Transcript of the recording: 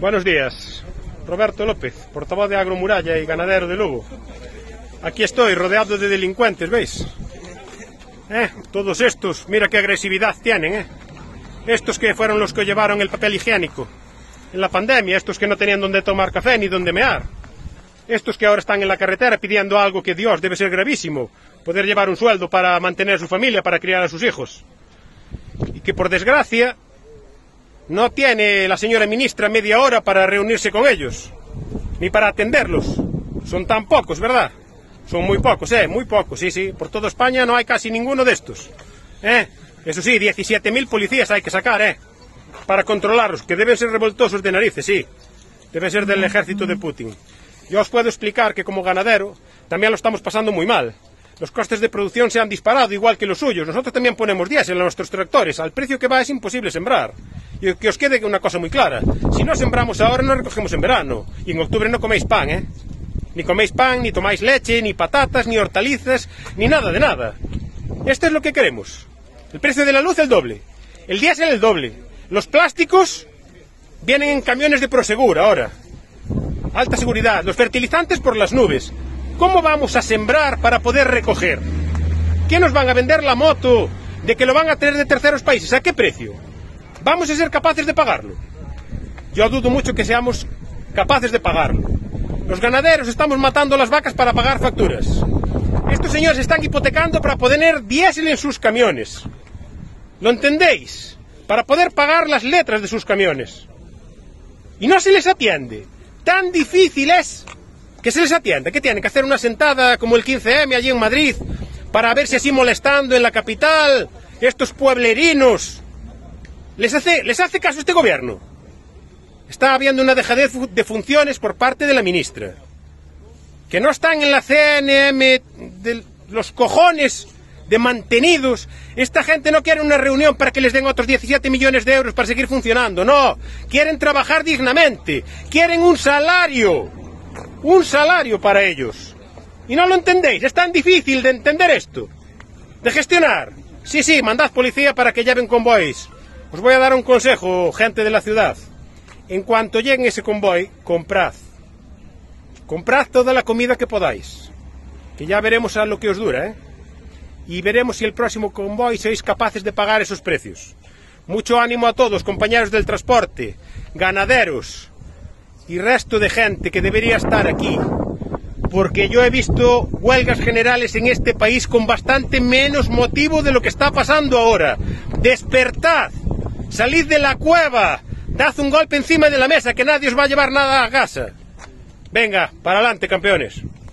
Buenos días. Roberto López, portavoz de Agromuralla y ganadero de Lugo. Aquí estoy, rodeado de delincuentes, ¿veis? ¿Eh? Todos estos, mira qué agresividad tienen, ¿eh? Estos que fueron los que llevaron el papel higiénico en la pandemia, estos que no tenían donde tomar café ni donde mear. Estos que ahora están en la carretera pidiendo algo que Dios debe ser gravísimo, poder llevar un sueldo para mantener a su familia, para criar a sus hijos. Y que por desgracia no tiene la señora ministra media hora para reunirse con ellos, ni para atenderlos. Son tan pocos, ¿verdad? Son muy pocos, ¿eh? Muy pocos, sí, sí. Por toda España no hay casi ninguno de estos. ¿Eh? Eso sí, 17.000 policías hay que sacar, ¿eh? Para controlarlos, que deben ser revoltosos de narices, sí. Deben ser del ejército de Putin. Yo os puedo explicar que como ganadero también lo estamos pasando muy mal. Los costes de producción se han disparado igual que los suyos. Nosotros también ponemos diésel en nuestros tractores. Al precio que va es imposible sembrar. Y que os quede una cosa muy clara. Si no sembramos ahora, no recogemos en verano. Y en octubre no coméis pan, ¿eh? Ni coméis pan, ni tomáis leche, ni patatas, ni hortalizas, ni nada de nada. Esto es lo que queremos. El precio de la luz el doble. El diésel el doble. Los plásticos vienen en camiones de Prosegur ahora. Alta seguridad. Los fertilizantes por las nubes. ¿Cómo vamos a sembrar para poder recoger? ¿Qué nos van a vender la moto de que lo van a tener de terceros países? ¿A qué precio? ¿Vamos a ser capaces de pagarlo? Yo dudo mucho que seamos capaces de pagarlo. Los ganaderos estamos matando las vacas para pagar facturas. Estos señores están hipotecando para poner diésel en sus camiones. ¿Lo entendéis? Para poder pagar las letras de sus camiones. Y no se les atiende. Tan difícil es que se les atienda. ¿Qué tienen que hacer una sentada como el 15M allí en Madrid para verse así molestando en la capital? Estos pueblerinos. ¿Les hace, les hace caso este gobierno? Está habiendo una dejadez de funciones por parte de la ministra. Que no están en la CNM de los cojones de mantenidos. Esta gente no quiere una reunión para que les den otros 17 millones de euros para seguir funcionando. No, quieren trabajar dignamente. Quieren un salario. Un salario para ellos. Y no lo entendéis. Es tan difícil de entender esto. De gestionar. Sí, sí, mandad policía para que lleven convoys. Os voy a dar un consejo, gente de la ciudad. En cuanto llegue ese convoy, comprad. Comprad toda la comida que podáis. Que ya veremos a lo que os dura, ¿eh? Y veremos si el próximo convoy sois capaces de pagar esos precios. Mucho ánimo a todos, compañeros del transporte, ganaderos y resto de gente que debería estar aquí. Porque yo he visto huelgas generales en este país con bastante menos motivo de lo que está pasando ahora. Despertad, salid de la cueva, dad un golpe encima de la mesa, que nadie os va a llevar nada a casa. Venga, para adelante, campeones.